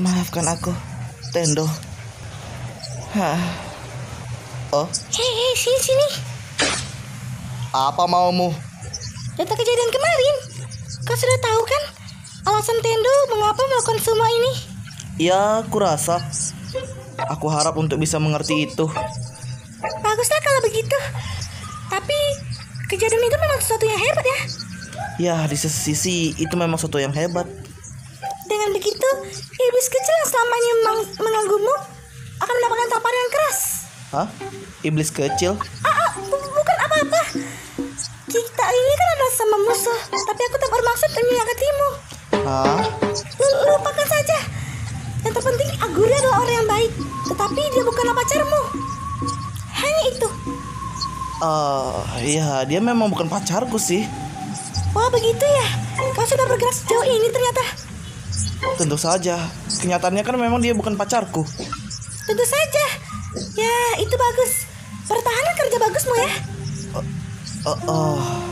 Maafkan aku, Tendo. Hah. Oh, Hei, hei, sini, sini. apa maumu? Data kejadian kemarin. Kau sudah tahu kan alasan Tendo mengapa melakukan semua ini? Ya, kurasa. Aku harap untuk bisa mengerti itu. Baguslah kalau begitu. Tapi kejadian itu memang sesuatu yang hebat ya. Ya, di sisi itu memang sesuatu yang hebat. Dengan begitu, iblis kecil yang selama ini memang mengganggumu akan mendapatkan tamparan yang keras. Hah? Iblis kecil? Ah, ah, bu- bukan apa-apa. Kita ini kan adalah sama musuh, tapi aku tak bermaksud menyakitimu. Hah? Lu- Lupakan saja. Yang terpenting Aguri adalah orang yang baik, tetapi dia bukanlah pacarmu. Hanya itu. Eh, ya, dia memang bukan pacarku sih. Wah begitu ya. Kau sudah bergerak sejauh ini ternyata. Tentu saja. Kenyataannya kan memang dia bukan pacarku. Tentu saja. Ya itu bagus. Pertahanan kerja bagusmu ya. Oh, oh.